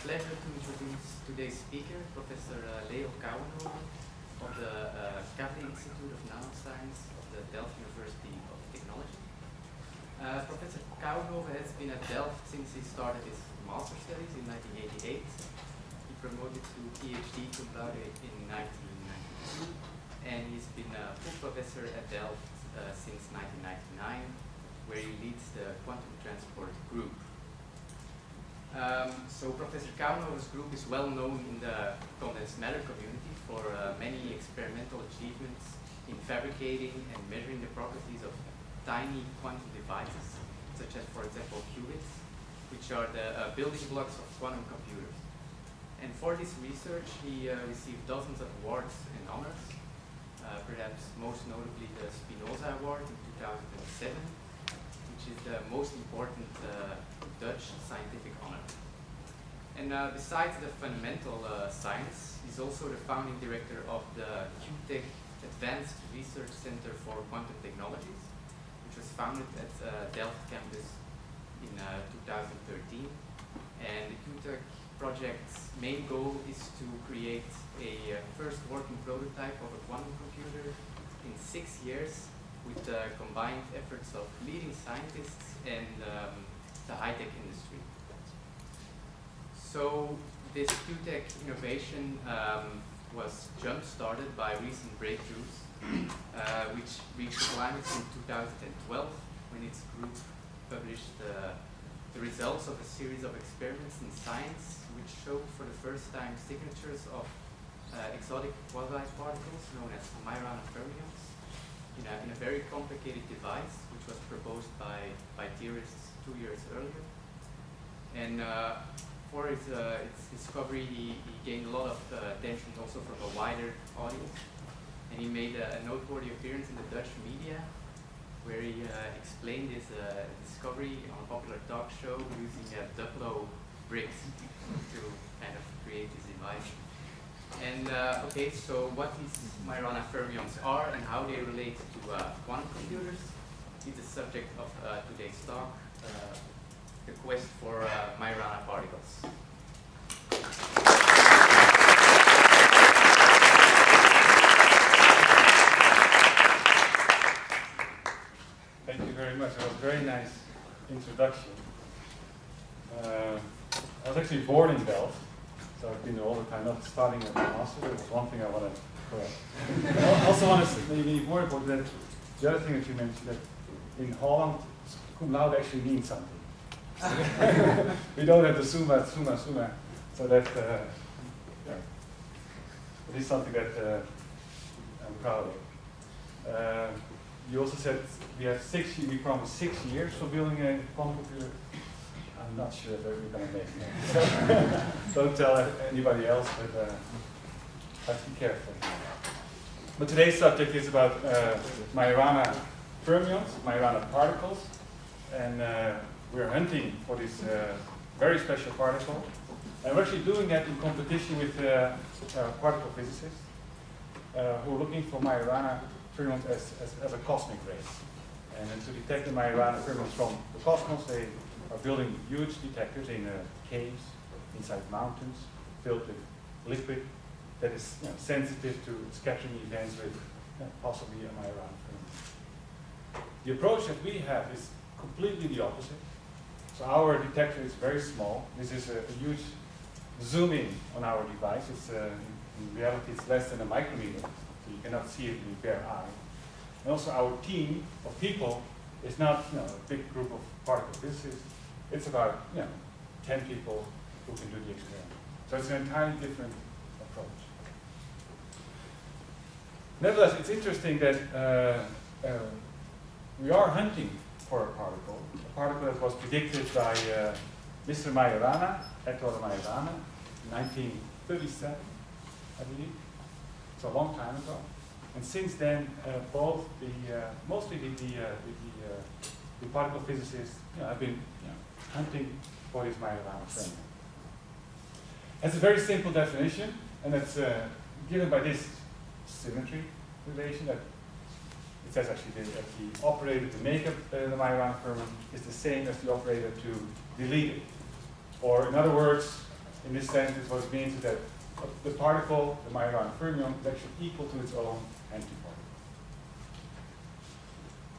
pleasure to introduce today's speaker, Professor uh, Leo Kouwenhoven of the uh, Kavli Institute of Nanoscience of the Delft University of Technology. Uh, Professor Kouwenhoven has been at Delft since he started his master studies in 1988. He promoted to PhD cum laude in 1992, and he's been a full professor at Delft uh, since 1999, where he leads the quantum transport group. Um, so Professor Kouwenhoven's group is well known in the condensed matter community for uh, many experimental achievements in fabricating and measuring the properties of tiny quantum devices, such as, for example, qubits, which are the uh, building blocks of quantum computers. And for this research, he uh, received dozens of awards and honors, uh, perhaps most notably the Spinoza Award in 2007, which is the most important uh, Dutch scientific honor. And uh, besides the fundamental uh, science, he's also the founding director of the QuTech Advanced Research Center for Quantum Technologies, which was founded at uh, Delft campus in uh, 2013. And the QuTech project's main goal is to create a uh, first working prototype of a quantum computer in six years with the combined efforts of leading scientists and um, the high-tech industry. So this QuTech innovation um, was jump-started by recent breakthroughs, uh, which reached climax in 2012 when its group published uh, the results of a series of experiments in science which showed for the first time signatures of uh, exotic quasi-particles known as Majorana fermions in a, in a very complicated device which was proposed by, by theorists two years earlier. And uh, for its, uh, its discovery, he, he, gained a lot of uh, attention also from a wider audience. And he made a, a noteworthy appearance in the Dutch media where he uh, explained his uh, discovery on a popular talk show using uh, Duplo bricks to kind of create his device. And uh, okay, so what these Majorana fermions are and how they relate to uh, quantum computers is the subject of uh, today's talk, the quest for Majorana particles. Thank you very much. That was a very nice introduction. Uh, I was actually born in Delft, so I've been there all the time, not starting at the master. That was one thing I want to correct. I also want to maybe more important that the other thing that you mentioned that in Holland, cum laude actually means something. we don't have the summa, summa, summa. So that, uh, yeah, it is something that uh, I'm proud of. Uh, you also said we have six. We promised six years for building a quantum computer. I'm not sure that we're going to make it. Don't tell anybody else, but uh, have to be careful. But today's subject is about uh, Majorana fermions, Majorana particles, and uh, we're hunting for this uh, very special particle. And we're actually doing that in competition with uh, particle physicists uh, who are looking for Majorana fermions as, as, as, a cosmic race. And to detect the Majorana fermions from the cosmos, they are building huge detectors in uh, caves, inside mountains, filled with liquid that is you know, sensitive to scattering events with you know, possibly a fermion. The approach that we have is completely the opposite. So our detector is very small. This is a, a huge zoom in on our device. It's, uh, in reality, it's less than a micrometer, so you cannot see it with bare eye. And also our team of people is not you know, a big group of particle physicists. It's about you know, 10 people who can do the experiment. So it's an entirely different approach. Nevertheless, it's interesting that uh, uh, we are hunting for a particle, a particle that was predicted by uh, Mr. Majorana, Ettore Majorana, in 1937, I believe. It's a long time ago. And since then, uh, both the, uh, mostly the, the, uh, the, uh, the, particle physicists you know, have been you know, hunting for this Majorana framework. It's a very simple definition, and it's uh, given by this symmetry relation that it says actually that the operator to make up uh, the Majorana fermion is the same as the operator to delete it. Or in other words, in this sense, is what it means is that the particle, the Majorana fermion, is actually equal to its own antiparticle.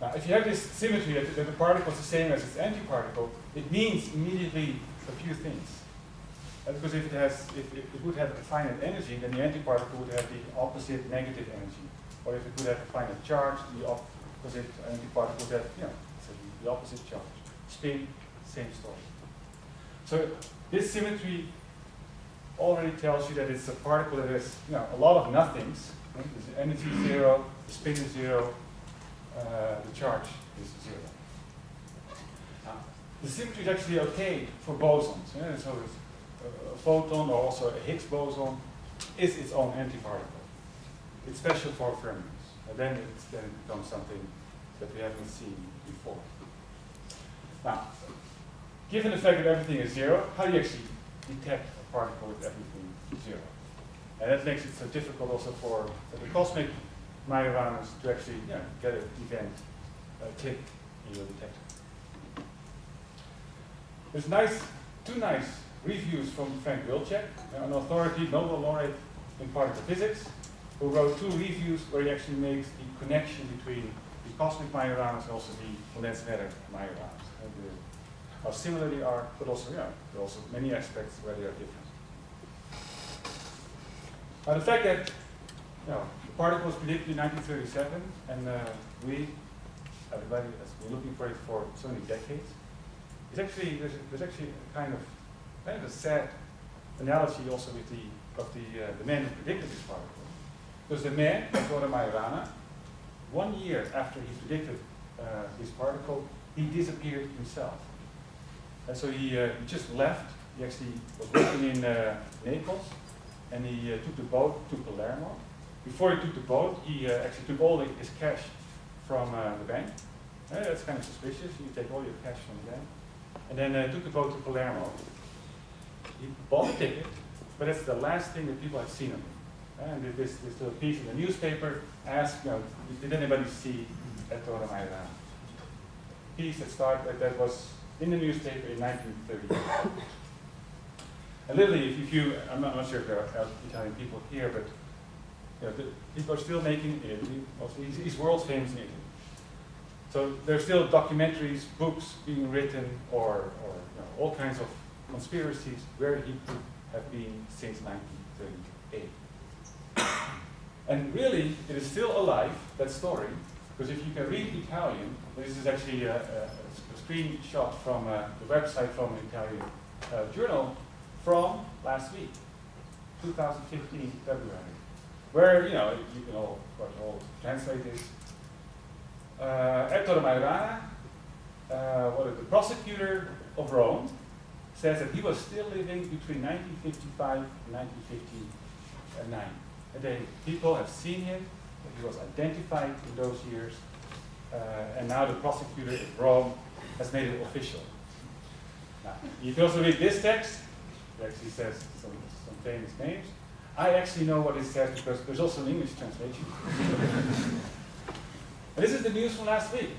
Now, if you have this symmetry that, that the particle is the same as its antiparticle, it means immediately a few things. And because if it has, if, if it would have a finite energy, then the antiparticle would have the opposite negative energy. Or if it would have a finite charge, the opposite antiparticle would have, you know, the opposite charge. Spin, same story. So this symmetry already tells you that it's a particle that has you know, a lot of nothings. Right? The energy zero, the spin is zero, uh, Uh, the charge is zero. The symmetry is actually okay for bosons. Yeah? So a, uh, a photon or also a Higgs boson is its own antiparticle. It's special for fermions. And then, then it becomes something that we haven't seen before. Now, given the fact that everything is zero, how do you actually detect a particle with everything zero? And that makes it so difficult also for the cosmic Majoranas to actually you know, get an event uh, click in your detector. There's nice, two nice reviews from Frank Wilczek, an authority, Nobel laureate in particle physics, who wrote two reviews where he actually makes the connection between the cosmic Majoranas and also the condensed matter Majoranas how similar they are, but also, yeah, there are also many aspects where they are different. Now the fact that you know, particle was predicted in 1937, and uh, we, everybody has been looking for it for so many decades, it's actually, there's, there's actually a kind of, kind of a sad analogy also with the, of the, uh, the man who predicted this particle. Because the man, Gordon Majorana, one year after he predicted uh, this particle, he disappeared himself. And so he, uh, he just left. He actually was working in uh, Naples, and he uh, took the boat to Palermo. Before he took the boat, he uh, actually took all his cash from uh, the bank. that's kind of suspicious. You take all your cash from the bank. And then he took the boat to Palermo. He bought a ticket, but that's the last thing that people had seen of him. And this, this little piece in the newspaper asked, you know, did anybody see Ettore Majorana? Piece that started, that was in the newspaper in 1930. and literally, if, if you, I'm not, I'm not, sure if there are Italian people here, but you people are still making Italy, he's, world famous in Italy. So there's still documentaries, books being written, or, or you know, all kinds of conspiracies where he could have been since 1938. and really, it is still alive, that story, because if you can read Italian, this is actually a, a, screenshot from uh, the website from an Italian uh, journal from last week, 2015 February, where you know you can all, all translate this. Uh, Ettore Majorana, uh, what the prosecutor of Rome, says that he was still living between 1955 and 1959. And then people have seen him, he was identified in those years, uh, and now the prosecutor of Rome has made it official. Now, you can also read this text. It actually says some, some famous names. I actually know what it says because there's also an English translation. this is the news from last week.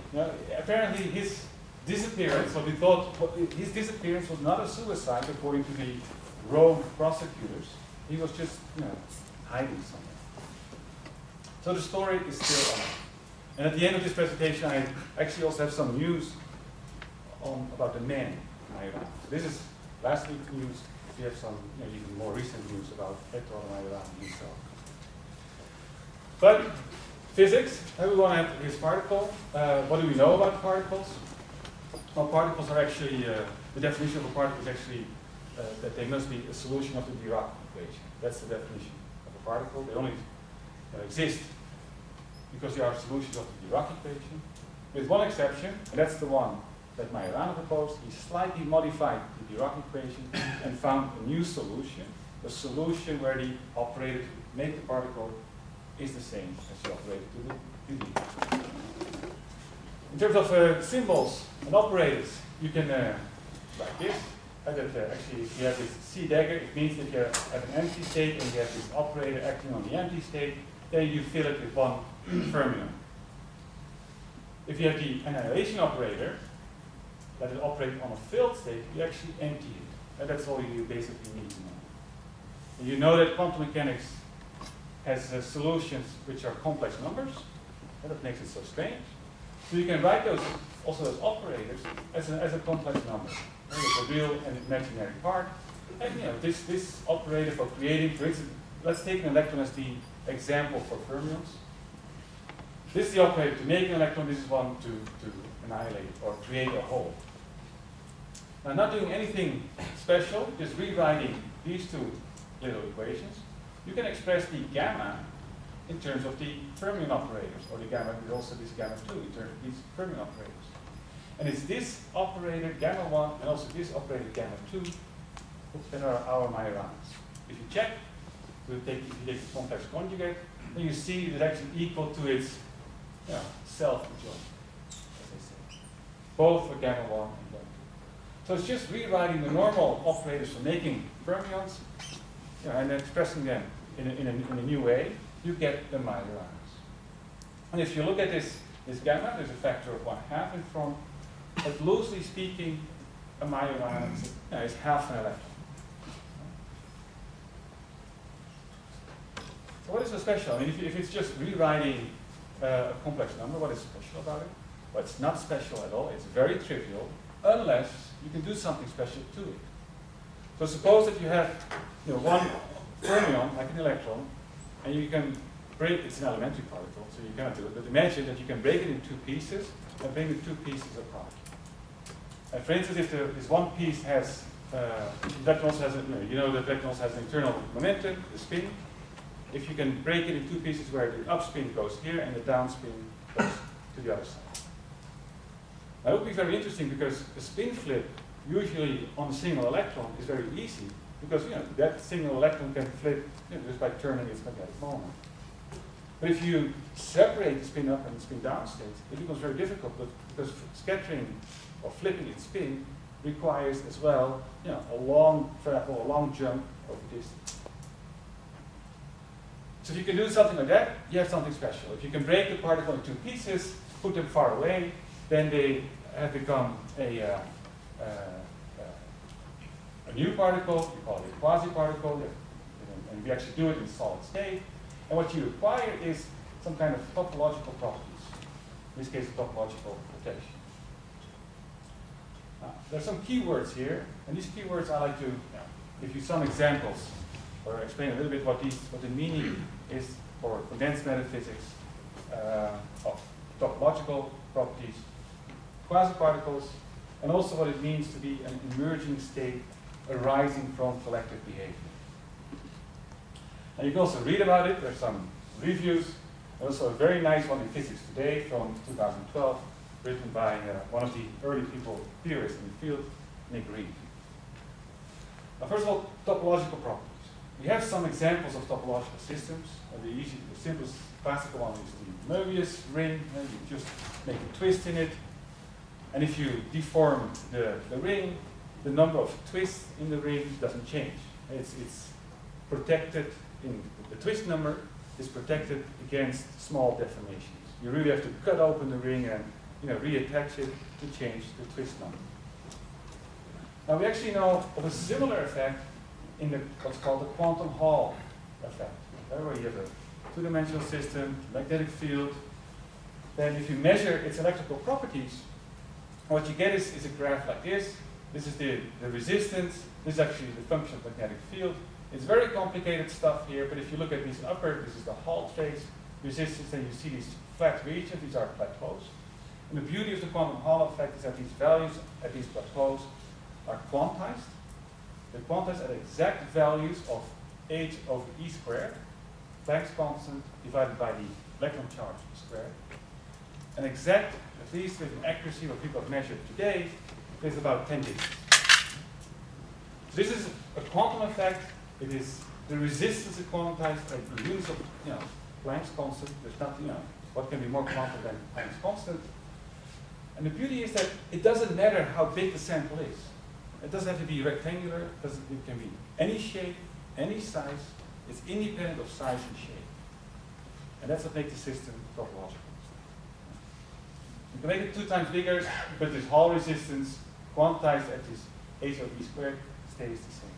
apparently his disappearance, what we thought, his disappearance was not a suicide according to the Rome prosecutors. He was just, you know, hiding somewhere. So the story is still on. And at the end of this presentation, I actually also have some news on about the man Majorana. This is last week's news. We have some you know, even more recent news about Ettore Majorana himself. But physics, everyone has his particle. Uh, what do we know about particles? Well, particles are actually, uh, the definition of a particle is actually uh, that they must be a solution of the Dirac equation. That's the definition of a particle. They only exist because they are solutions of the Dirac equation, with one exception, and that's the one that Majorana proposed, he slightly modified Dirac equation and found a new solution, a solution where the operator to make the particle is the same as the operator to the, to In terms of uh, symbols and operators, you can uh, write this. Uh, that, uh, actually, if you have this C dagger, it means that you have an empty state and you have this operator acting on the empty state, then you fill it with one fermion. If you have the annihilation operator, let it operate on a filled state, you actually empty it. And that's all you basically need to know. And you know that quantum mechanics has uh, solutions which are complex numbers, and that makes it so strange. So you can write those also as operators as a, as a complex number. There's a real and imaginary part. And you know, this, this operator for creating, for instance, let's take an electron as the example for fermions. This is the operator to make an electron, this is one to, to annihilate or create a hole. Now not doing anything special, just rewriting these two little equations, you can express the gamma in terms of the fermion operators, or the gamma is also this gamma 2 in terms of these fermion operators. And it's this operator, gamma 1, and also this operator, gamma 2, that are our Majorans. If you check, you take, if you take the complex conjugate, then you see it's actually equal to its you know, self-adjoint, as they say. Both for gamma 1 and gamma 2. So it's just rewriting the normal operators for making fermions, and then expressing them in a, in, a, in a new way, you get the Majorans. And if you look at this, this gamma, there's a factor of one half in front, but loosely speaking, a Majoran is, you know, is half an electron. So what is so special? I mean, if, if it's just rewriting uh, a complex number, what is special about it? Well, it's not special at all. It's very trivial, unless you can do something special to it. So suppose that you have you know, one fermion, like an electron, and you can break, it's an elementary particle, so you cannot do it, but imagine that you can break it in two pieces and bring the two pieces apart. And for instance, if the, this one piece has, uh, electron also has, a, you know, that electron also has an internal momentum, the spin. If you can break it in two pieces where the up spin goes here and the down spin goes to the other side. That would be very interesting because a spin flip, usually on a single electron, is very easy because you know that single electron can flip you know, just by turning its magnetic moment. But if you separate the spin up and the spin down states, it becomes very difficult but because scattering or flipping its spin requires as well you know, a long travel, a long jump over distance. So if you can do something like that, you have something special. If you can break the particle into pieces, put them far away, then they have become a, uh, uh, uh, a new particle, we call it a quasi-particle, and we actually do it in solid state. And what you require is some kind of topological properties, in this case, topological rotation. Now, there are some keywords here, and these keywords I like to give you some examples or explain a little bit what these what the meaning is for condensed matter physics uh, of topological properties, quasi-particles, and also what it means to be an emerging state arising from collective behavior. And you can also read about it. There's some reviews. There's also a very nice one in Physics Today from 2012, written by uh, one of the early people, theorists in the field, Nick Read. Now, first of all, topological properties. We have some examples of topological systems. Uh, the, easy, the simplest classical one is the Möbius ring. Uh, you just make a twist in it. And if you deform the, the ring, the number of twists in the ring doesn't change. It's, it's protected in the twist number is protected against small deformations. You really have to cut open the ring and you know, reattach it to change the twist number. Now we actually know of a similar effect in the, what's called the quantum Hall effect, okay, where you have a two-dimensional system, magnetic field, then if you measure its electrical properties, what you get is, is a graph like this. This is the, the resistance, this is actually the function of magnetic field. It's very complicated stuff here, but if you look at this upper, this is the Hall trace resistance, and you see these flat regions, these are plateaus. And the beauty of the quantum Hall effect is that these values at these plateaus are quantized. They're quantized at exact values of h over e squared, Planck's constant divided by the electron charge squared. And exact, at least with accuracy what people have measured today, is about 10 digits. So this is a quantum effect. It is the resistance is quantized at units of you know, Planck's constant. There's nothing, you know, what can be more quantum than Planck's constant? And the beauty is that it doesn't matter how big the sample is. It doesn't have to be rectangular, it, it can be any shape, any size. It's independent of size and shape. And that's what makes the system topological. You can make it two times bigger, but this Hall resistance quantized at this h of e squared stays the same.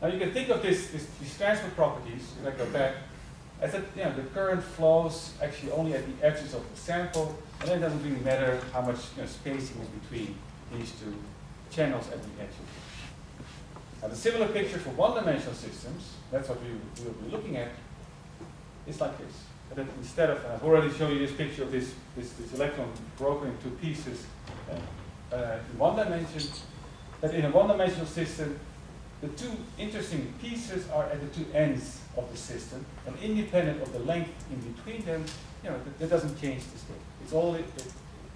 Now you can think of this, this these transfer properties, if I go back, as that you know, the current flows actually only at the edges of the sample, and then it doesn't really matter how much you know, spacing is between these two channels at the edges. Now the similar picture for one-dimensional systems, that's what we will be looking at, is like this. That instead of, I've already shown you this picture of this, this, this electron broken into pieces uh, uh, in one dimension, that in a one-dimensional system, the two interesting pieces are at the two ends of the system, and independent of the length in between them, you know, that, that doesn't change the state. It's all, the,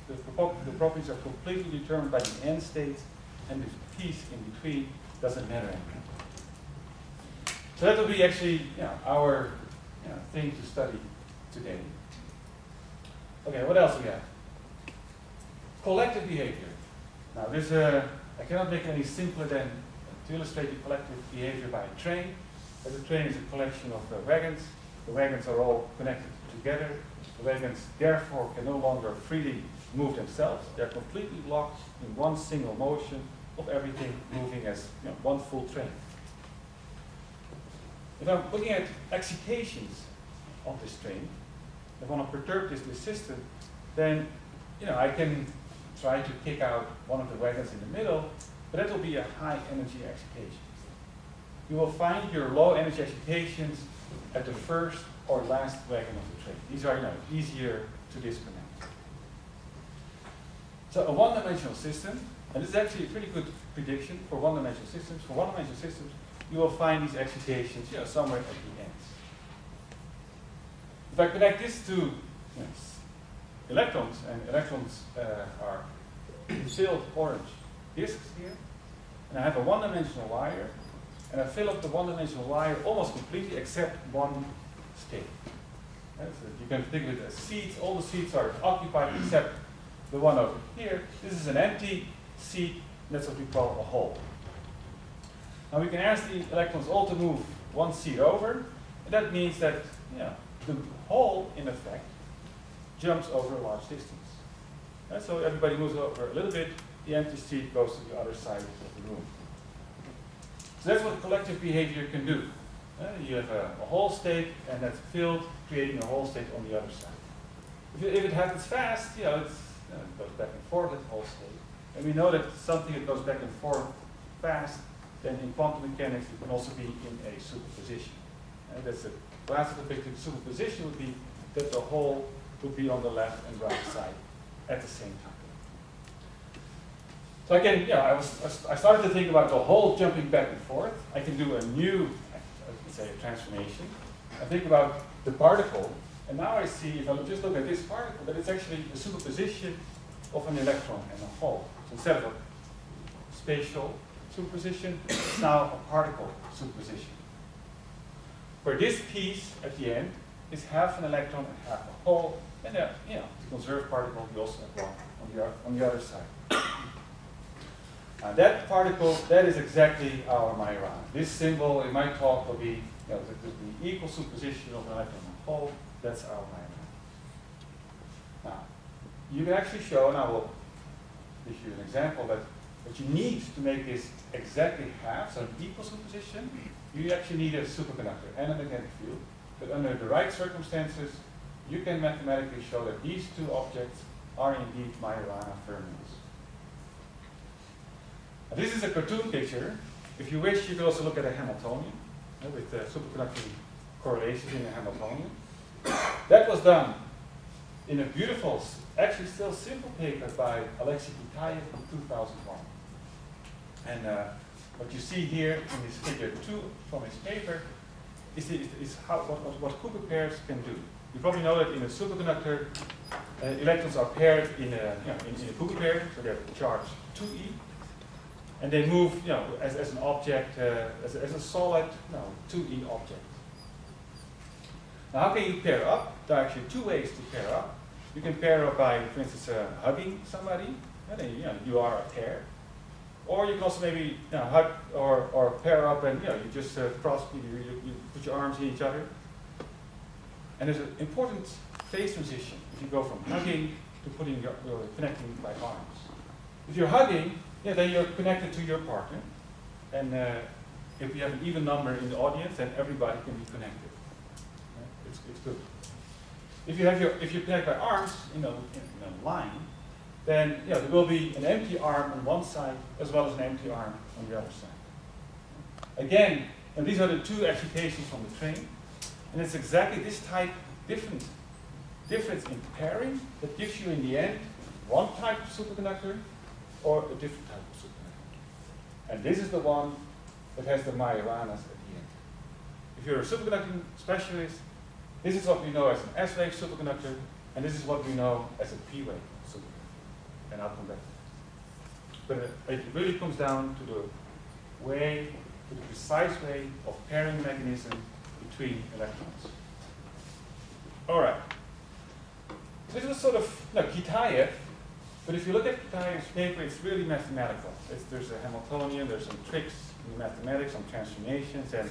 the, properties are completely determined by the end states, and the piece in between doesn't matter anymore. So that will be actually you know, our you know, thing to study today. Okay, what else we have? Collective behavior. Now this, uh, I cannot make any simpler than to illustrate the collective behavior by a train. As a train is a collection of uh, wagons. The wagons are all connected together. The wagons therefore can no longer freely move themselves. They're completely locked in one single motion of everything moving as you know, one full train. If I'm looking at excitations of this train, I want to perturb this, this system, then you know I can try to kick out one of the wagons in the middle, but that will be a high energy excitation. You will find your low energy excitations at the first or last wagon of the train. These are you know, easier to disconnect. So a one-dimensional system, and this is actually a pretty good prediction for one-dimensional systems. For one-dimensional systems, you will find these excitations you know, somewhere at the. If I connect this to yes, electrons, and electrons uh, are filled orange disks here, and I have a one-dimensional wire, and I fill up the one-dimensional wire almost completely except one state. so you can think of it as seats. All the seats are occupied except the one over here. This is an empty seat, that's what we call a hole. Now we can ask the electrons all to move one seat over, and that means that yeah, the hole, in effect, jumps over a large distance. And so everybody moves over a little bit, the empty seat goes to the other side of the room. So that's what collective behavior can do. Uh, you have a, a hole state, and that's filled, creating a hole state on the other side. If it, if it happens fast, you know, it's and it goes back and forth at hole state. And we know that something that goes back and forth fast, then in quantum mechanics it can also be in a superposition. And that's a classical picture. Superposition would be that the hole would be on the left and right side at the same time. So again, yeah, I was I started to think about the hole jumping back and forth. I can do a new, say, transformation. I think about the particle and now I see, if I just look at this particle, that it's actually a superposition of an electron and a hole. So instead of a spatial superposition, it's now a particle superposition. Where this piece at the end is half an electron and half a hole, and then, you know, the conserved particle, we also have one on the, on the other side. Now that particle, that is exactly our Majorana. This symbol in my talk will be you know, the, the equal superposition of an electron and a hole that's our Majorana. Now, you can actually show, and I will give you an example, that what you need to make this exactly half, so equal superposition, you actually need a superconductor and a magnetic field. But under the right circumstances, you can mathematically show that these two objects are indeed Majorana fermions. Now, this is a cartoon picture. If you wish, you could also look at a Hamiltonian uh, with the superconducting correlations in a Hamiltonian. That was done in a beautiful, actually still simple paper by Alexei Kitaev in 2001. And uh, what you see here in this figure two from his paper is, the, is how, what, what, Cooper pairs can do. You probably know that in a superconductor, uh, electrons are paired in a, you know, in, in, a Cooper pair, so they're charged 2e, and they move you know, as, as an object, uh, as, as a solid, no, 2e object. Now, how can you pair up? There are actually two ways to pair up. You can pair up by, for instance, uh, hugging somebody, and then you, know, you are a pair. Or you can also maybe you know, hug or, or pair up and you, know, you just uh, cross, you, you, you put your arms in each other. And there's an important phase transition if you go from hugging to putting your, your connecting by arms. If you're hugging, yeah, then you're connected to your partner. And uh, if you have an even number in the audience, then everybody can be connected. It's, it's good. If you have your, if you connect by arms, you know, in a line, then there will be an empty arm on one side as well as an empty arm on the other side. Again, and these are the two applications from the train, and it's exactly this type, different difference in pairing that gives you in the end one type of superconductor or a different type of superconductor. And this is the one that has the Majoranas at the end. If you're a superconducting specialist, this is what we know as an S-wave superconductor, and this is what we know as a P-wave. And I'll come back. But uh, it really comes down to the way, to the precise way of pairing mechanism between electrons. All right. This was sort of, no, Kitaev, but if you look at Kitaev's paper, it's really mathematical. It's, there's a Hamiltonian, there's some tricks in mathematics, some transformations, and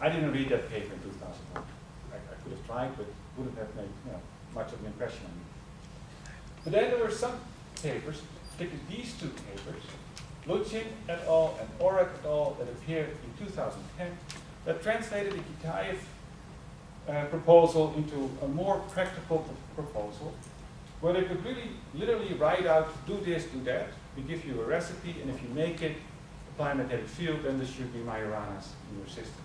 I didn't read that paper in 2001. I, I could have tried, but wouldn't have made you know, much of an impression on me. But then there were some papers, particularly these two papers, Lutchyn et al. and Oreg et al. that appeared in 2010 that translated the Kitaev uh, proposal into a more practical proposal where they could really literally write out, do this, do that. We give you a recipe, and if you make it, apply magnetic field, then there should be Majoranas in your system.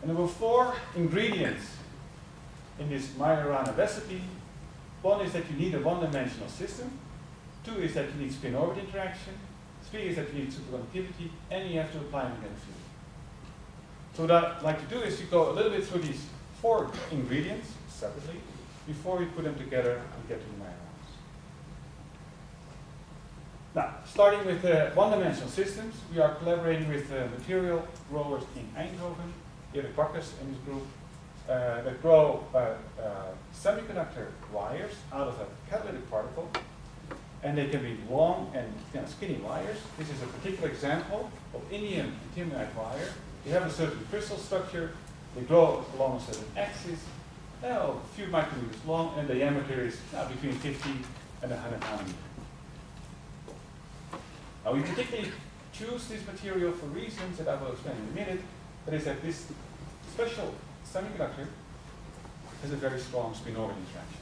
And there were four ingredients in this Majorana recipe. One is that you need a one-dimensional system. Two is that you need spin-orbit interaction. Three is that you need superconductivity, and you have to apply magnetic field. So what I'd like to do is to go a little bit through these four ingredients separately before we put them together and get to the Majorans. Now, starting with uh, one-dimensional systems, we are collaborating with uh, material growers in Eindhoven, Erik Bakkers and his group, uh, that grow uh, uh, semiconductor wires out of a catalytic particle. And they can be long and kind of skinny wires. This is a particular example of indium antimonide wire they have a certain crystal structure, they grow along a certain axis, a few micrometers long, and the diameter is between 50 and 100 nanometers. Now we particularly choose this material for reasons that I will explain in a minute. That is that this special semiconductor has a very strong spin-orbit interaction.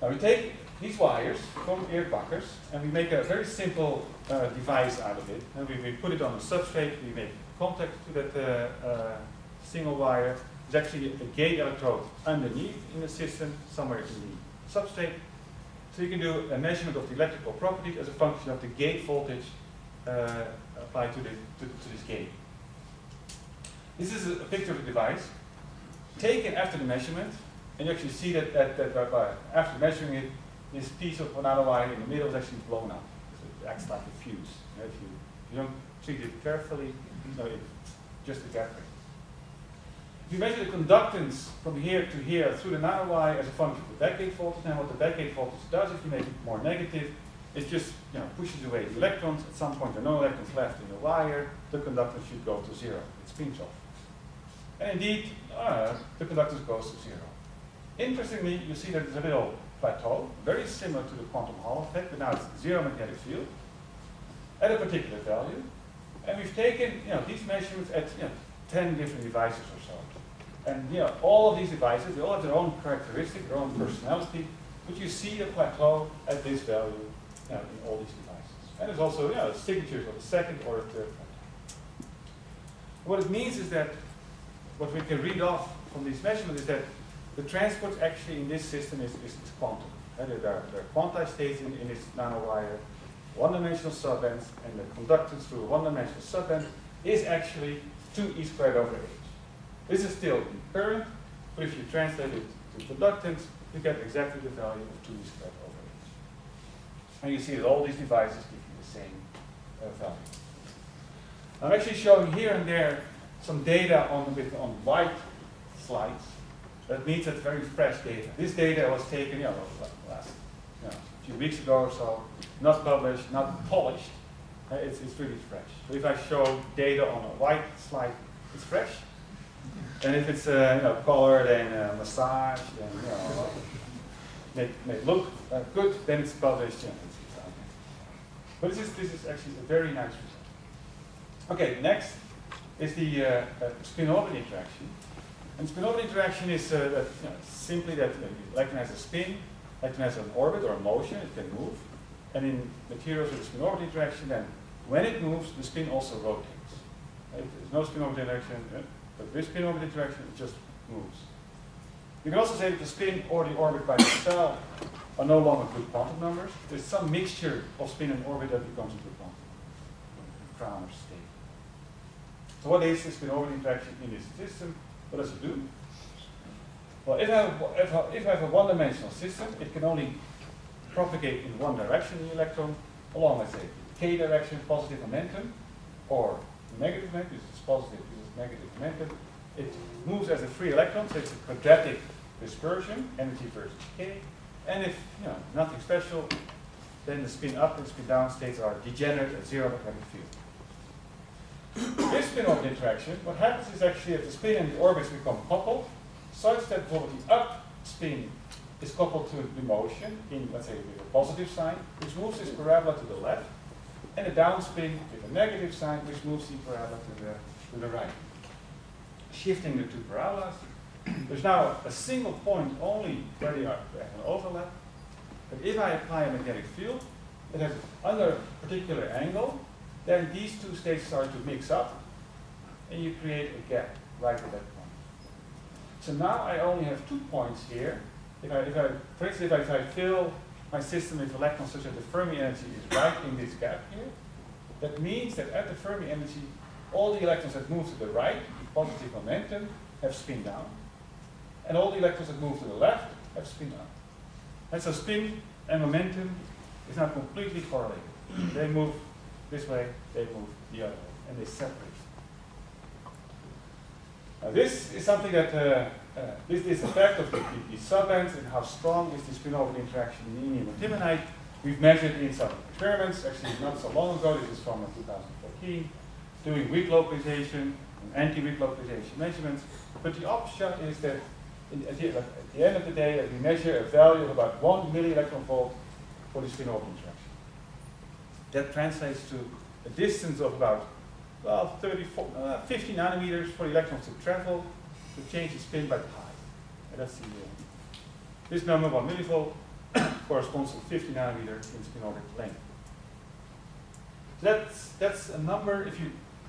Now we take these wires from Erik Bakkers and we make a very simple uh, device out of it. And we, we, put it on a substrate, we make contact to that uh, uh, single wire. There's actually a gate electrode underneath in the system, somewhere in the substrate. So you can do a measurement of the electrical properties as a function of the gate voltage uh, applied to, the, to, to, this gate. This is a, picture of a device taken after the measurement, and you actually see that, that, that by, uh, after measuring it, this piece of nanowire in the middle is actually blown up it acts like a fuse. If, you, if you don't treat it carefully, know, it just evaporates. If you measure the conductance from here to here through the nanowire as a function of the backgate voltage, now what the backgate voltage does, if you make it more negative, it just you know, pushes away the electrons. At some point, there are no electrons left in the wire. The conductance should go to zero. It spins off. And indeed, uh, the conductance goes to zero. Interestingly, you see that there's a little plateau, very similar to the quantum Hall effect, but now it's zero magnetic field at a particular value. And we've taken you know, these measurements at you know, 10 different devices or so. And you know, all of these devices, they all have their own characteristic, their own personality, but you see a plateau at this value you know, in all these devices. And there's also you know, signatures of a second or a third plateau. What it means is that what we can read off from these measurements is that the transport actually in this system is, is, is quantum. Uh, there, are, there are quantized states in, in this nanowire, one-dimensional subbands, and the conductance through a one-dimensional subband is actually 2e squared over h. This is still in current, but if you translate it to conductance, you get exactly the value of 2e squared over h. And you see that all these devices give you the same uh, value. I'm actually showing here and there some data on, with, on white slides that means it's very fresh data. This data was taken, you know, last, you know, a few weeks ago or so, not published, not polished. Uh, it's, it's really fresh. So if I show data on a white slide, it's fresh. And if it's uh, you know, colored and uh, massaged and you know, may, may look uh, good, then it's Belleville's channel. But this is, this is actually a very nice result. Okay, next is the uh, uh, spin-orbit interaction. And spin-orbit interaction is uh, that, you know, simply that the electron has a spin, electron has an orbit or a motion, it can move. And in materials with spin-orbit interaction, then when it moves, the spin also rotates. Right? There's no spin-orbit interaction, uh, but with spin-orbit interaction, it just moves. You can also say that the spin or the orbit by itself are no longer good quantum numbers. There's some mixture of spin and orbit that becomes a good quantum number, Kramer state. So what is this spin-orbit interaction in this system? What does it do? Well, if I, have, if, I, if I have a one-dimensional system, it can only propagate in one direction the electron along, let's say, k direction, positive momentum, or negative momentum, this is positive, this is negative momentum. It moves as a free electron, so it's a quadratic dispersion, energy versus k. And if you know nothing special, then the spin up and spin down states are degenerate at zero magnetic field. This spin orbit interaction, what happens is actually that the spin and the orbits become coupled, such that the up spin is coupled to the motion in, let's say, with a positive sign, which moves this parabola to the left, and a downspin with a negative sign, which moves the parabola to the, to the right. Shifting the two parabolas, there's now a single point only where they are an overlap. But if I apply a magnetic field that has under a particular angle, then these two states start to mix up, and you create a gap right at that point. So now I only have two points here. If I, if I, for instance, if I, if I fill my system with electrons such that the Fermi energy is right in this gap here, that means that at the Fermi energy, all the electrons that move to the right, with positive momentum, have spin down. And all the electrons that move to the left have spin up. And so spin and momentum is not completely correlated. they move this way, they move the other way, and they separate. Now this is something that, uh, uh, this, this effect of the, the, the subbands and how strong is the spin-orbit interaction in indium antimonide, we've measured in some experiments, actually not so long ago, this is from 2014, doing weak localization and anti-weak localization measurements. But the upshot is that at the, at the, end of the day, we measure a value of about one milli-electron volt for the spin-orbit interaction. That translates to a distance of about well, 34, uh, 50 nanometers for the electrons to travel to change the spin by pi. And that's the, uh, this number, 1 millivolt, corresponds to 50 nanometer in spin-orbit length. So that's, that's a number, if you,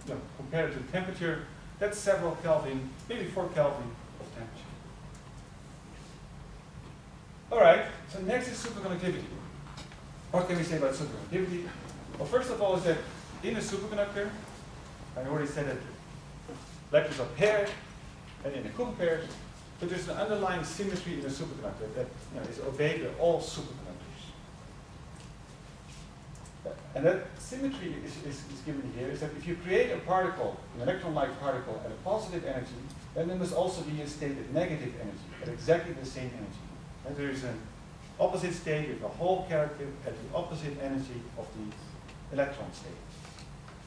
you know, compare it to temperature, that's several Kelvin, maybe 4 Kelvin of temperature. All right, so next is superconductivity. What can we say about superconductivity? Well, first of all is that in a superconductor, I already said that electrons are paired and in a Cooper pairs, but there's an underlying symmetry in a superconductor that you know, is obeyed by all superconductors. And that symmetry is, is, is, given here is that if you create a particle, an electron-like particle at a positive energy, then there must also be a state at negative energy, at exactly the same energy. And there is an opposite state with a hole character at the opposite energy of the electron state.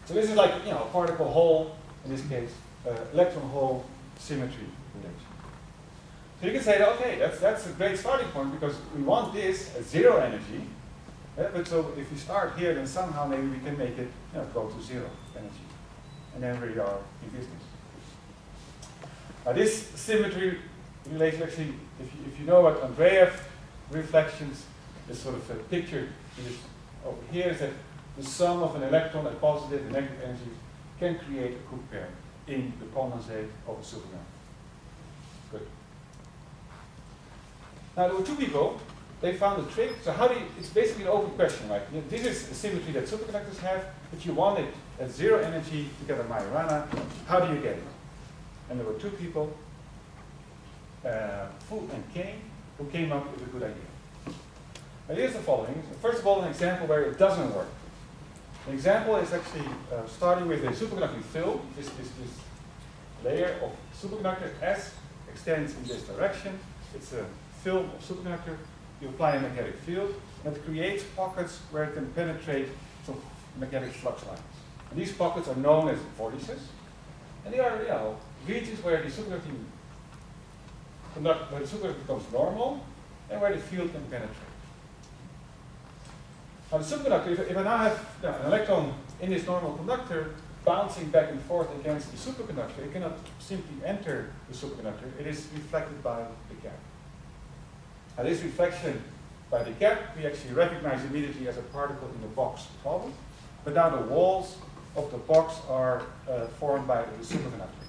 So this is like, you know, particle hole, in this case, uh, electron hole symmetry relation. So you can say, okay, that's, that's a great starting point because we want this at zero energy. Yeah, but so if we start here, then somehow maybe we can make it you know, go to zero energy. And then we are in business. Now this symmetry relation actually if you, if you know what Andreev reflections is sort of a picture is over here is that the sum of an electron at positive and negative energy can create a Cooper pair in the condensate of a superconductor. Good. Now there were two people, they found a trick. So how do you, it's basically an open question, right? This is a symmetry that superconductors have. If you want it at zero energy to get a Majorana, how do you get it? And there were two people, uh, Fu and Kane, who came up with a good idea. Now here's the following. First of all, an example where it doesn't work. An example is actually uh, starting with a superconducting film. This, this, this layer of superconductor S extends in this direction. It's a film of superconductor. You apply a magnetic field, that creates pockets where it can penetrate some magnetic flux lines. And these pockets are known as vortices. And they are, you know, regions where the superconducting conduct, when the superconductor becomes normal, and where the field can penetrate. Now the superconductor, if, if I now have you know, an electron in this normal conductor bouncing back and forth against the superconductor, it cannot simply enter the superconductor, it is reflected by the gap. Now this reflection by the gap we actually recognize immediately as a particle in the box problem, but now the walls of the box are uh, formed by the superconductor.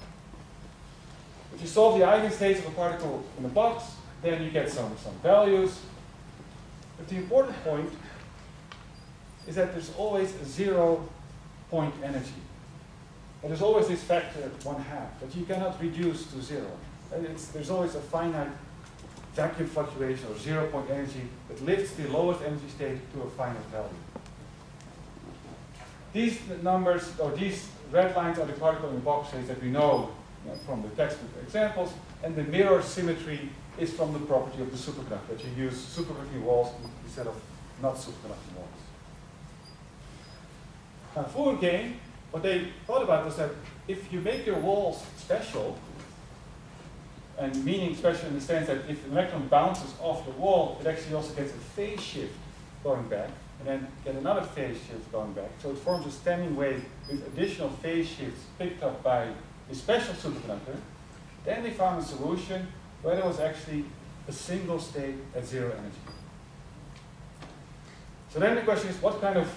If you solve the eigenstates of a particle in the box, then you get some, some values. But the important point is that there's always a zero point energy. There's always this factor one half that you cannot reduce to zero. there's always a finite vacuum fluctuation or zero point energy that lifts the lowest energy state to a finite value. These numbers, or these red lines are the particle in box states that we know, you know from the textbook examples, and the mirror symmetry is from the property of the superconductor, that you use superconducting walls instead of not superconducting walls. Now, Fourier, what they thought about was that if you make your walls special, and meaning special in the sense that if an electron bounces off the wall, it actually also gets a phase shift going back, and then get another phase shift going back. So it forms a standing wave with additional phase shifts picked up by the special superconductor. Then they found a solution where there was actually a single state at zero energy. So then the question is, what kind of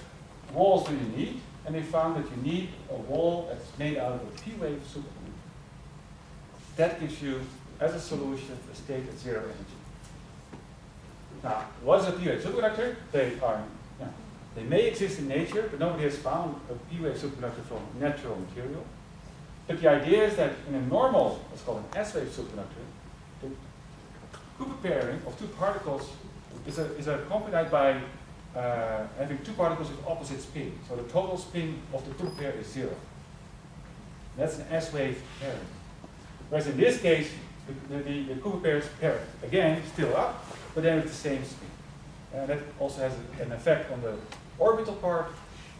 walls do you need? And they found that you need a wall that's made out of a P-wave superconductor. That gives you, as a solution, a state at zero energy. Now, what is a P-wave superconductor? They are, yeah, they may exist in nature, but nobody has found a P-wave superconductor from natural material. But the idea is that in a normal, what's called an S-wave superconductor, the Cooper pairing of two particles is, a, is accompanied by having two particles with opposite spin. So the total spin of the Cooper pair is zero. That's an S-wave pairing. Whereas in this case, the, the, the Cooper pair is paired. Again, still up, but then with the same spin. And that also has a, an effect on the orbital part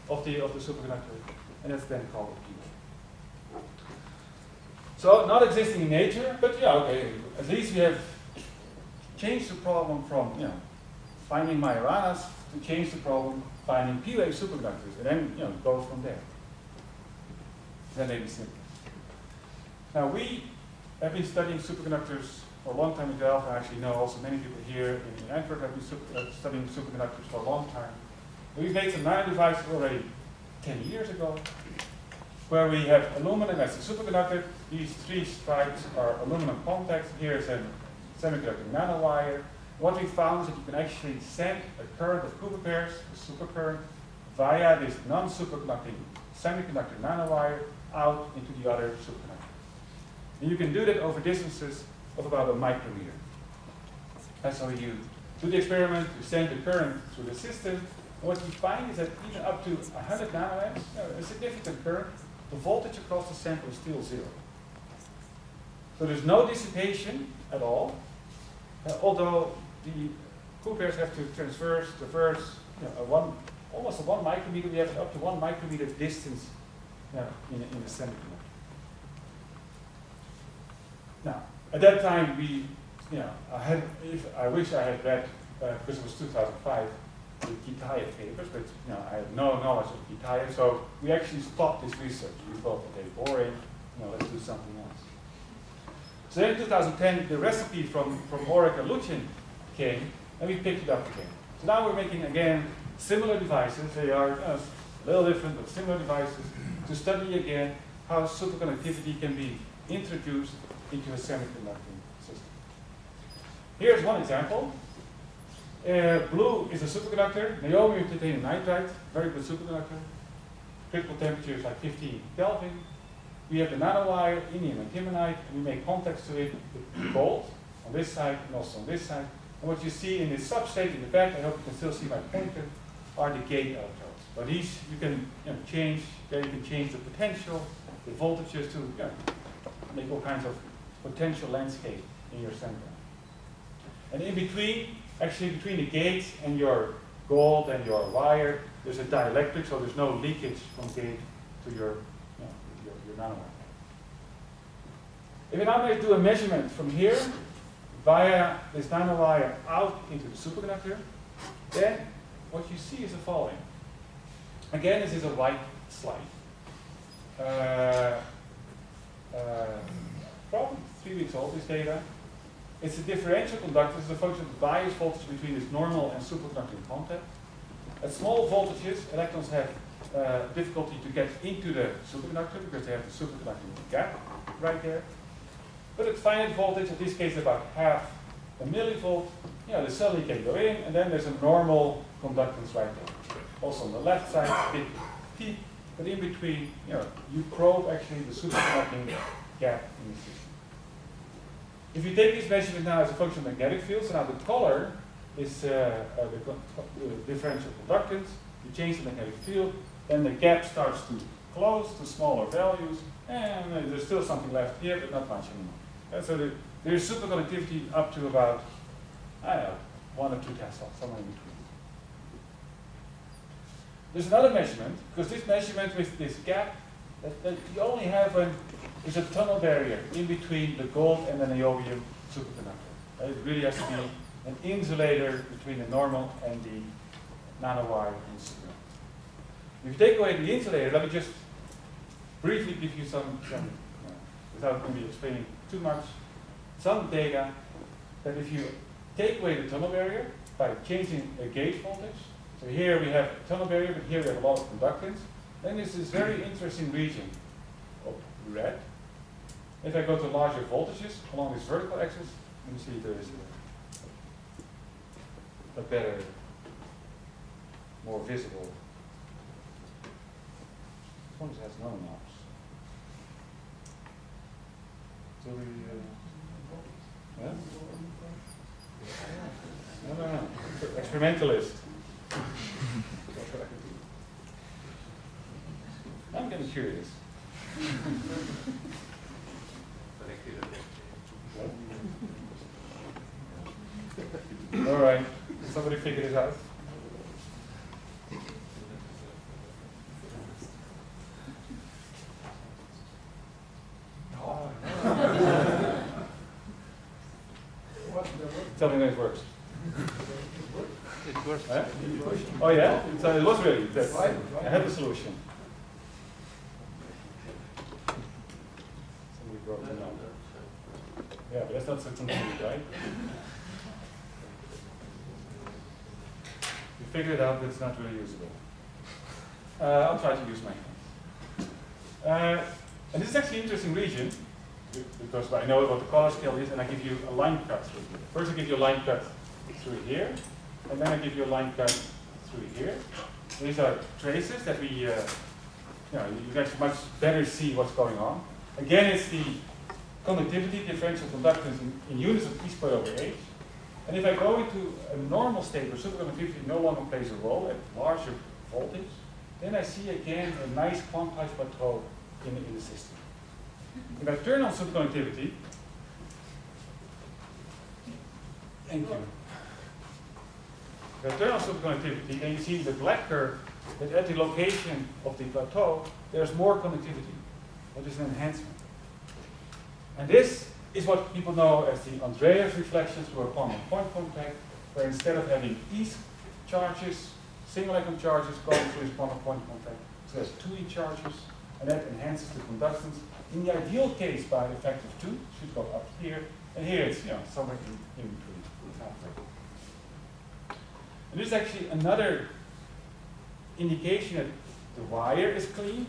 of the, of the superconductor, and that's then called a P-wave. So not existing in nature, but yeah, okay, at least we have changed the problem from, you know, finding Majoranas to change the problem finding P-wave superconductors, and then, you know, go from there. That may be simple. Now we have been studying superconductors for a long time in Delft. I actually know also many people here in Antwerp have been super, uh, studying superconductors for a long time. We've made some nanodevices already 10 years ago, where we have aluminum as a superconductor. These three stripes are aluminum contacts. Here is a semiconductor nanowire. What we found is that you can actually send a current of Cooper pairs, a supercurrent, via this non-superconducting semiconductor nanowire out into the other superconductor. And you can do that over distances of about a micrometer. And so you do the experiment, you send the current through the system, and what you find is that even up to 100 nanoamps, a significant current, the voltage across the sample is still zero. So there's no dissipation at all, uh, although the Cooper pairs have to transverse, traverse you know, a one, almost a one micrometer, we have up to one micrometer distance you know, in, in the semiconductor. Now, at that time, we, you know, I had, if I wish I had read, uh, because it was 2005, the Kitaev papers, but you know, I had no knowledge of Kitaev, so we actually stopped this research. We thought, okay, boring, you know, let's do something else. So in 2010, the recipe from, from Oreg and Lutchyn came, and we picked it up again. So now we're making, again, similar devices. They are uh, a little different, but similar devices to study again how superconductivity can be introduced into a semiconducting system. Here's one example. Uh, blue is a superconductor, niobium titanium nitride, very good superconductor. Critical temperature is like 15 Kelvin. We have the nanowire, indium antimonide, and we make contacts to it with gold on this side and also on this side. And what you see in this substrate in the back, I hope you can still see my pointer, are the gate electrodes. So these you can you know, change, there you can change the potential, the voltages to you know, make all kinds of potential landscape in your center. And in between, actually between the gate and your gold and your wire, there's a dielectric, so there's no leakage from gate to your, you know, your, your nanowire. If I now do a measurement from here, via this nanowire out into the superconductor, then what you see is the following. Again, this is a white slide. Uh, uh, probably three weeks old, this data. It's a differential conductor. It's a function of the bias voltage between this normal and superconducting contact. At small voltages, electrons have uh, difficulty to get into the superconductor because they have the superconducting gap right there. But at finite voltage, in this case about half a millivolt, you know, the suddenly can go in, and then there's a normal conductance right there. Also on the left side, big peak, but in between, you know, you probe actually the superconducting gap in the system. If you take this measurement now as a function of magnetic field, so now the color is uh, uh, the uh, differential conductance, you change the magnetic field, then the gap starts to close to smaller values, and there's still something left here, but not much anymore. And so the, there's superconductivity up to about, I don't know, one or two Tesla, somewhere in between. There's another measurement, because this measurement with this gap, that, that you only have when there's a tunnel barrier in between the gold and the niobium superconductor. It really has to be an insulator between the normal and the nanowire in the superconductor. If you take away the insulator, let me just briefly give you some, some uh, without maybe explaining too much, some data that if you take away the tunnel barrier by changing a gate voltage, so here we have tunnel barrier, but here we have a lot of conductance, then there's this very interesting region of red. If I go to larger voltages along this vertical axis, me see there is a, a better, more visible. This one has no knobs. Uh, yeah? No, no, no. Experimentalist. I'm getting curious. All right. Somebody figure this out. Tell me when it works. It works. Huh? Oh yeah? So it was really. That's, I have a solution. Somebody broke the knob. Yeah, but that's not something new, right? You figured it out, but it's not really usable. Uh, I'll try to use my hands. Uh, and this is actually an interesting region because I know what the color scale is, and I give you a line cut through here. First, I give you a line cut through here, and then I give you a line cut through here. These are traces that we, uh, you know, you guys much better see what's going on. Again, it's the conductivity differential conductance in, in, units of E squared over H. And if I go into a normal state where superconductivity no longer plays a role at larger voltage, then I see again a nice quantized plateau in, in the system. If I turn on superconductivity, thank you. On superconductivity, then you see the black curve that at the location of the plateau, there's more conductivity. That is an enhancement. And this is what people know as the Andreev reflections through a point-on-point contact, where instead of having these charges, single electron charges going through this point-on-point contact, so there's two E charges, and that enhances the conductance. In the ideal case, by a factor of two, should go up here, and here it's you know somewhere in, in between. And this is actually another indication that the wire is clean,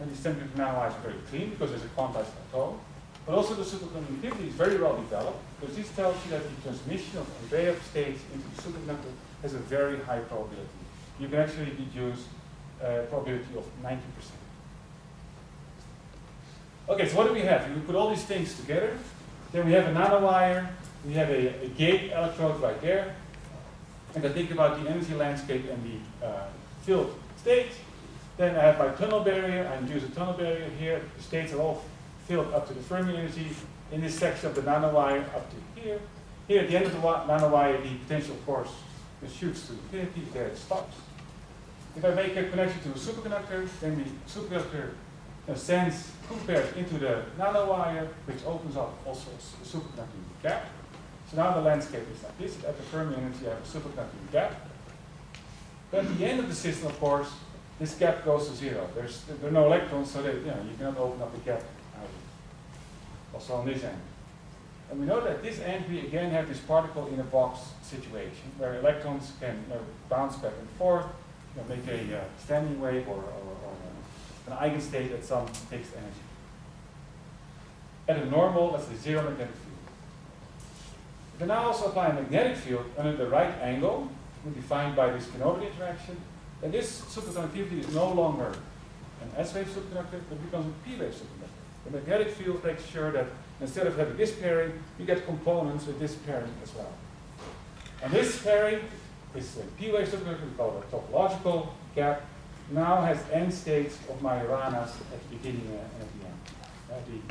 and the semiconductor nanowire is very clean because there's a quantized plateau. But also the superconductivity is very well developed, because this tells you that the transmission of Andreev states into the superconductor has a very high probability. You can actually deduce a probability of 90%. Okay, so what do we have? We put all these things together. Then we have a nanowire, we have a, a gate electrode right there. And I think about the energy landscape and the uh, field states. Then I have my tunnel barrier, I induce a tunnel barrier here. The states are all filled up to the Fermi energy. In this section of the nanowire up to here. Here at the end of the nanowire, the potential force shoots to infinity, there it stops. If I make a connection to a superconductor, then the superconductor sends two pairs into the nanowire, which opens up also a superconducting gap. So now the landscape is like this. At the Fermi energy, you have a superconducting gap. But at the end of the system, of course, this gap goes to zero. There's, there are no electrons, so you, know, you cannot open up the gap also on this end. And we know that this end we again have this particle in a box situation where electrons can you know, bounce back and forth, you know, make a uh, standing wave or, or, or an eigenstate at some fixed energy. At a normal, let's say zero magnetic field. We can now also apply a magnetic field under the right angle, defined by this canonical interaction, then this superconductivity is no longer an S-wave superconductor, but becomes a P-wave superconductor. The magnetic field makes sure that instead of having this pairing, you get components with this pairing as well. And this pairing is a P-wave superconductor, we call it a topological gap, now has n states of Majoranas at the beginning and at the end.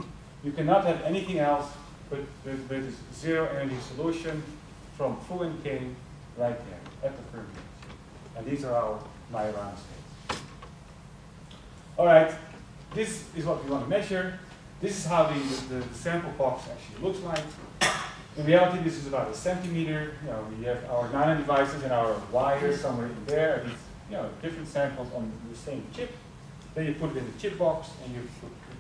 You cannot have anything else but with zero energy solution from Fu and Kane right there at the Fermi. And these are our Majorana states. All right, this is what we want to measure. This is how the, the, the, sample box actually looks like. In reality, this is about a centimeter. You know, we have our nano devices and our wires somewhere in there. These, you know, different samples on the same chip. Then you put it in the chip box and you,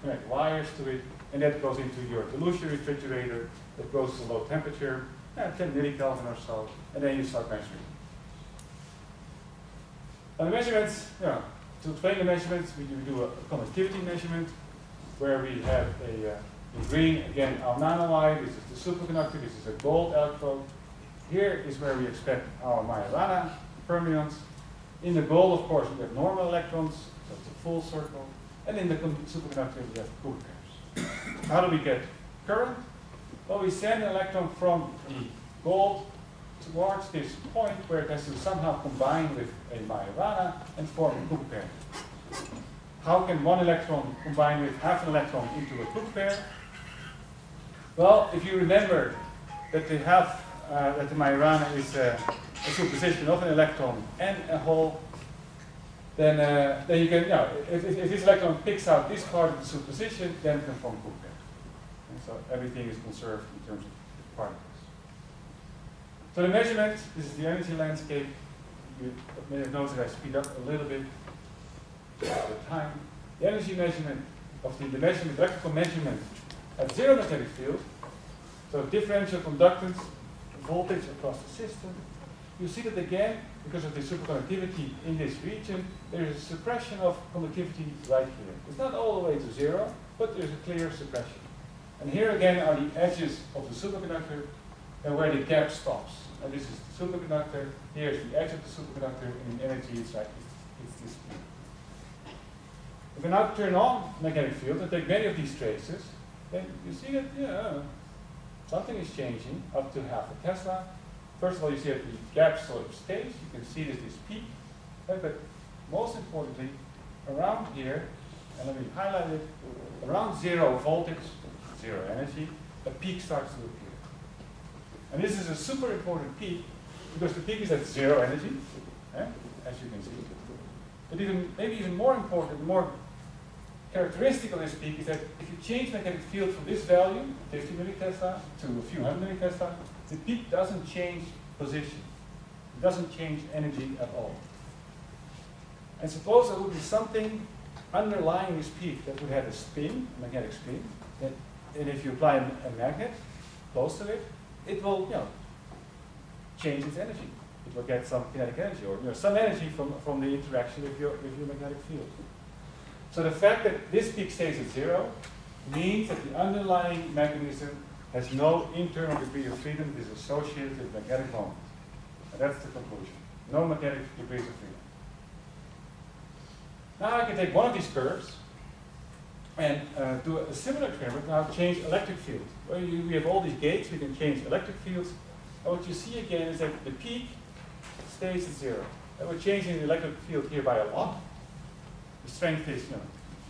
connect wires to it, and that goes into your dilution refrigerator. That goes to low temperature, 10 millikelvin or so, and then you start measuring. And the measurements, yeah, to explain the measurements, we do a conductivity measurement where we have a, uh, in green, again, our nanowire, this is the superconductor, this is a gold electrode. Here is where we expect our Majorana fermions. In the gold, of course, we have normal electrons, so it's a full circle. And in the superconductor, we have Cooper pairs. How do we get current? Well, we send an electron from the gold towards this point where it has to somehow combine with a Majorana and form a Cooper pair. How can one electron combine with half an electron into a Cooper pair? Well, if you remember that they half, uh, that the Majorana is a, a superposition of an electron and a hole, then, uh, then you can, you know, if, if, if, this electron picks out this part of the superposition, then it can form a And so everything is conserved in terms of particles. So the measurement, this is the energy landscape. You may have noticed I speed up a little bit the time. The energy measurement of the, the measurement, electrical measurement at zero magnetic field, so differential conductance, voltage across the system. You see that again, because of the superconductivity in this region, there is a suppression of conductivity right here. It's not all the way to zero, but there's a clear suppression. And here again are the edges of the superconductor and where the gap stops and this is the superconductor. Here's the edge of the superconductor, and in energy is like it's, it's this. If we now turn on magnetic field and take many of these traces, then you see that yeah, something is changing up to half a Tesla. First of all, you see that the gap sort of stays. You can see this, this peak. But most importantly, around here, and let me highlight it, around zero voltage, zero energy, a peak starts to appear. And this is a super important peak because the peak is at zero energy, eh, as you can see. But even maybe even more important, more characteristic of this peak is that if you change magnetic field from this value, 50 millitesla, to a few hundred millitesla, the peak doesn't change position. It doesn't change energy at all. And suppose there would be something underlying this peak that would have a spin, a magnetic spin, that, and if you apply a, a magnet close to it, it will, you know, change its energy. It will get some kinetic energy or you know, some energy from, from the interaction with your, with your magnetic field. So the fact that this peak stays at zero means that the underlying mechanism has no internal degree of freedom that is associated with magnetic moment. And that's the conclusion. No magnetic degrees of freedom. Now I can take one of these curves and uh, do a similar experiment, now change electric field. Well, you, we have all these gates, we can change electric fields. And what you see again is that the peak stays at zero. And we're changing the electric field here by a lot. The strength is, you know,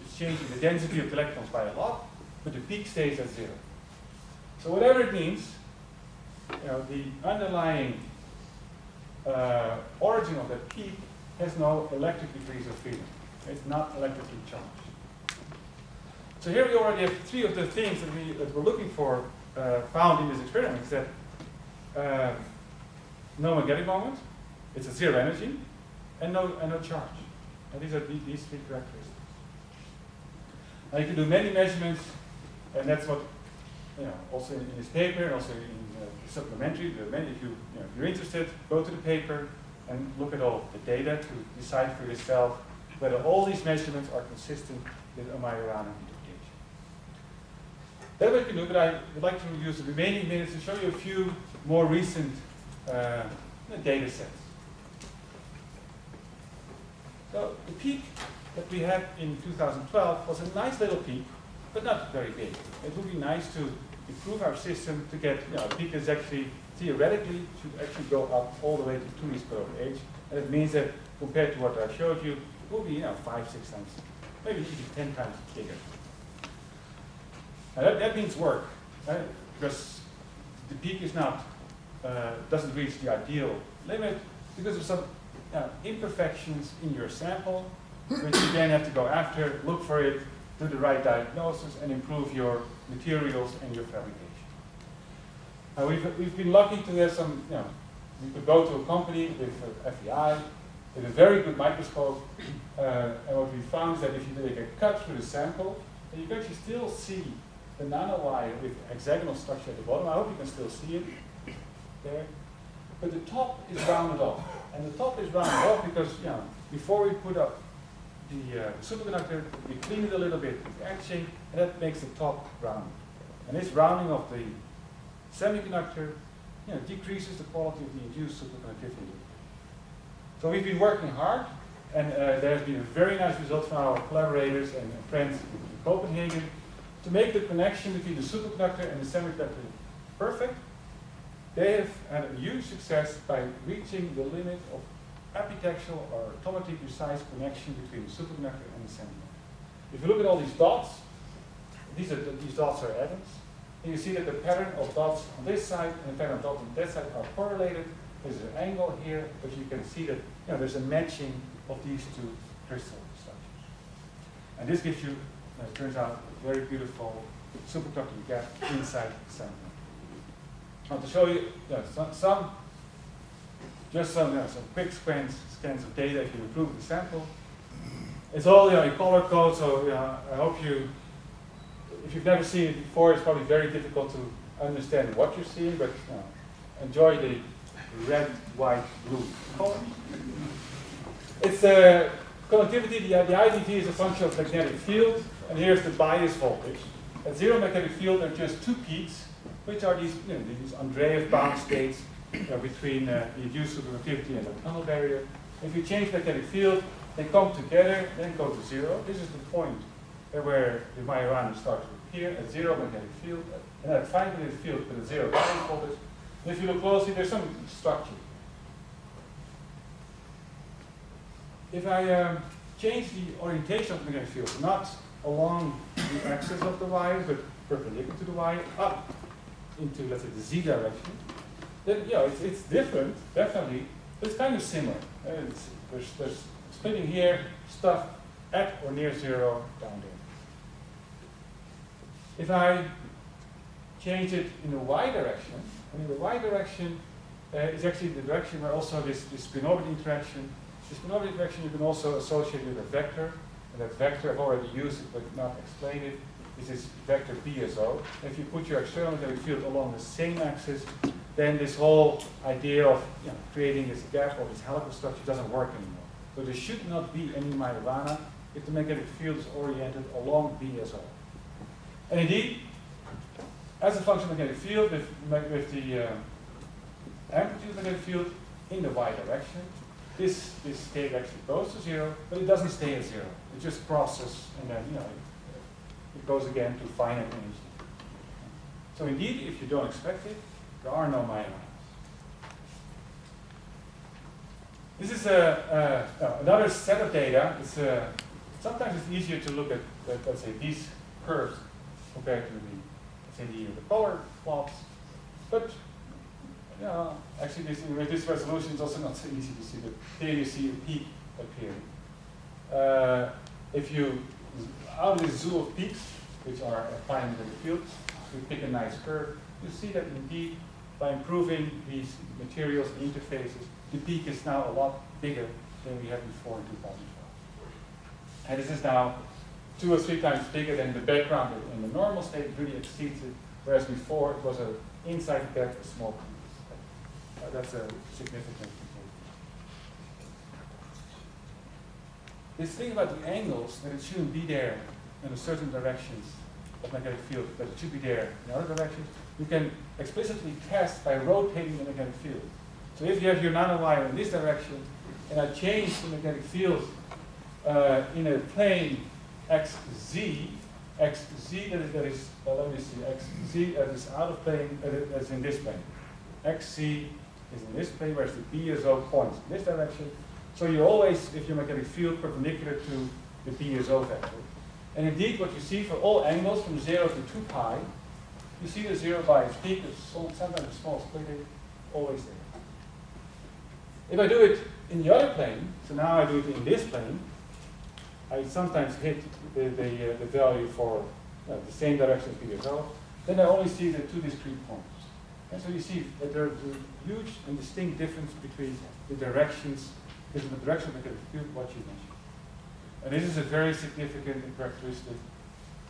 it's changing the density of the electrons by a lot, but the peak stays at zero. So whatever it means, you know, the underlying uh, origin of that peak has no electric degrees of freedom. It's not electrically charged. So here we already have three of the things that, we, that we're looking for uh, found in this experiment. Is that uh, no magnetic moment, it's a zero energy, and no, and no charge. And these are the, these three characteristics. Now you can do many measurements, and that's what, you know, also in, in this paper, and also in uh, supplementary, the many, if, you, you know, if you're interested, go to the paper and look at all the data to decide for yourself whether all these measurements are consistent with a Majorana interpretation. That's what you can do, but I would like to use the remaining minutes to show you a few more recent uh, data sets. The peak that we had in 2012 was a nice little peak, but not very big. It would be nice to improve our system to get, you know, a peak is actually theoretically should actually go up all the way to 2 meters per age. And it means that compared to what I showed you, it will be, you know, five, six times, maybe even 10 times bigger. Now that, that means work, right? Because the peak is not, uh, doesn't reach the ideal limit because of some uh, imperfections in your sample, which you then have to go after, look for it, do the right diagnosis, and improve your materials and your fabrication. Uh, we've, we've been lucky to have some, you know, we could go to a company with uh, FEI, with a very good microscope, uh, and what we found is that if you take a cut through the sample, you can actually still see the nanowire with hexagonal structure at the bottom. I hope you can still see it there. But the top is rounded off. And the top is rounded off because, you know, before we put up the uh, superconductor, we clean it a little bit with etching, and that makes the top round. And this rounding of the semiconductor you know, decreases the quality of the induced superconductivity. So we've been working hard, and uh, there has been a very nice result from our collaborators and friends in Copenhagen to make the connection between the superconductor and the semiconductor perfect. They have had a huge success by reaching the limit of epitaxial or atomically precise connection between the superconductor and the semiconductor. If you look at all these dots, these, are, these dots are atoms, and you see that the pattern of dots on this side and the pattern of dots on that side are correlated. There's an angle here, but you can see that you know, there's a matching of these two crystal structures. And this gives you, it turns out, a very beautiful superconducting gap inside the sample. To show you yeah, some, some just some, know, some quick scans, scans of data if you improve the sample. It's all you know, in color code, so I hope you if you've never seen it before, it's probably very difficult to understand what you're seeing, but enjoy the red, white, blue color. It's a uh, conductivity, the, the IDV is a function of magnetic field, and here's the bias voltage. At zero magnetic field, there are just two peaks, which are these, you know, these Andreev bound states know, between uh, the induced superconductivity and the tunnel barrier. If you change the magnetic field, they come together, then go to zero. This is the point where the Majorana starts to appear at zero magnetic field, and at five magnetic field with a zero bias voltage. And if you look closely, there's some structure. If I um, change the orientation of the magnetic field, not along the axis of the wire, but perpendicular to the wire, up into, let's say, the z direction, then, yeah, it's, it's different, definitely, but it's kind of similar. It's, there's, there's splitting here, stuff at or near zero down there. If I change it in the y direction, and in the y direction uh, is actually the direction where also this, this spin-orbit interaction, this spin-orbit interaction you can also associate with a vector, and that vector I've already used it but not explained it, is vector BSO. If you put your external magnetic field along the same axis, then this whole idea of you know, creating this gap or this helical structure doesn't work anymore. So there should not be any Majorana if the magnetic field is oriented along BSO. And indeed, as a function of magnetic field, with, with the uh, amplitude magnetic field in the y direction, this, this state actually goes to zero, but it doesn't stay at zero. It just crosses and then, you know, it, it goes again to finite energy. So indeed, if you don't expect it, there are no Majoranas. This is a, a, another set of data. It's a, sometimes it's easier to look at, let's say, these curves compared to the, say, the, the color plots. But yeah, actually, this, with this resolution, it's also not so easy to see. But here you see a peak appearing. Uh, if you, out of this zoo of peaks, which are applying to the field, we pick a nice curve, you see that indeed by improving these materials and interfaces, the peak is now a lot bigger than we had before in 2012. And this is now two or three times bigger than the background in the normal state it really exceeds it, whereas before it was an inside back, a small piece. That's a significant This thing about the angles, that it shouldn't be there in a certain directions of magnetic field, but it should be there in other directions, you can explicitly test by rotating the magnetic field. So if you have your nanowire in this direction, and I change the magnetic field uh, in a plane xz, xz that is, that is uh, let me see, xz that is out of plane, uh, that's in this plane. xz is in this plane, whereas the BSO points in this direction. So you always, if your magnetic field perpendicular to the BSO vector. And indeed, what you see for all angles from 0 to 2 pi, you see the 0 bias peak, sometimes a small splitting, always there. If I do it in the other plane, so now I do it in this plane, I sometimes hit the, the, uh, the value for uh, the same direction as BSO, then I only see the two discrete points. And so you see that there's a huge and distinct difference between the directions, between the direction of field, what you mentioned. And this is a very significant and characteristic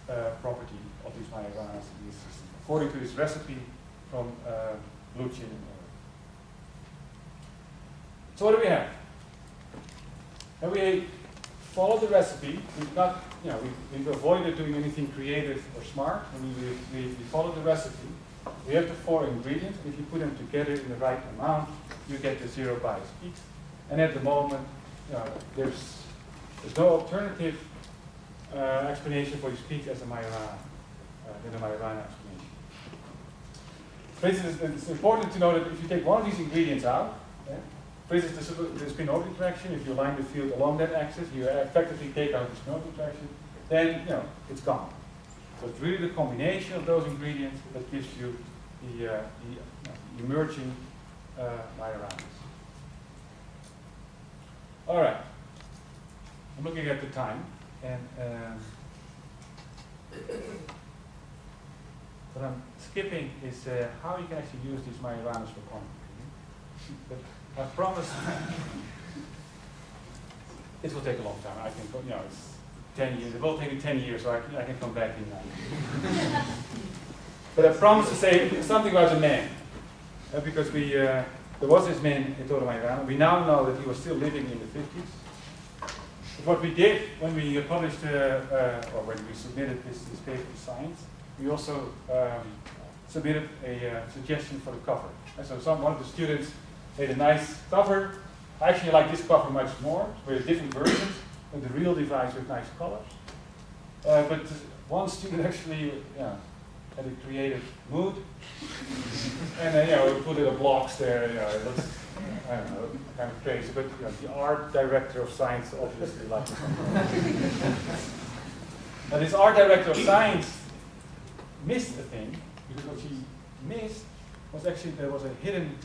uh, property of these Majoranas in this system, according to this recipe from uh, Lutchyn and So what do we have? And we follow the recipe. We've not, you know, we've, we've avoided doing anything creative or smart. I mean, we, we, we followed the recipe. We have the four ingredients. If you put them together in the right amount, you get the zero bias peaks. And at the moment, you know, there's, there's no alternative uh, explanation for these peaks as a Majorana, uh, than a Majorana explanation. For instance, it's important to know that if you take one of these ingredients out, yeah, for instance, the, spin-orbit interaction, if you align the field along that axis, you effectively take out the spin-orbit interaction, then you know it's gone. So it's really the combination of those ingredients that gives you the, uh, the uh, emerging uh. All right. I'm looking at the time, and um, what I'm skipping is uh, how you can actually use these Majoranas for quantum But I promise it will take a long time. I can, you know, it's 10 years. It will take me 10 years, so I can, I can come back in nine But I promise to say something about the man. Uh, because we, uh, there was this man Ettore Majorana. We now know that he was still living in the 50s. But what we did when we published, uh, uh, or when we submitted this, this paper to Science, we also um, submitted a uh, suggestion for the cover. And so some, one of the students made a nice cover. I actually like this cover much more, with different versions, with the real device with nice colors. Uh, but one student actually yeah, had a creative mood. and then, you know, we put little blocks there, you know, it looks, I don't know, kind of crazy. But you know, the art director of science obviously liked it. now this art director of science missed a thing, because what she missed was actually there was a hidden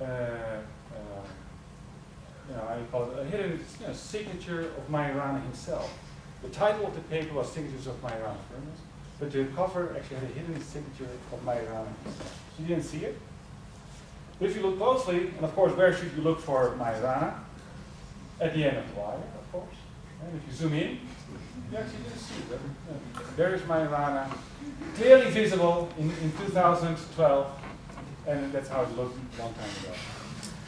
uh, uh, you know, I call it a hidden you know, signature of Majorana himself. The title of the paper was Signatures of Majorana Fermions, but the cover actually had a hidden signature of himself. So um, you didn't see it. But if you look closely, and of course, where should you look for Majorana? At the end of the wire, of course. And if you zoom in, you actually do see it. There is Majorana, clearly visible in, in 2012 and that's how it looked a long time ago.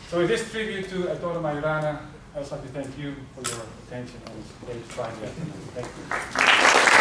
So with this tribute to Ettore Majorana, I would like to thank you for your attention on this day Friday afternoon. Thank you.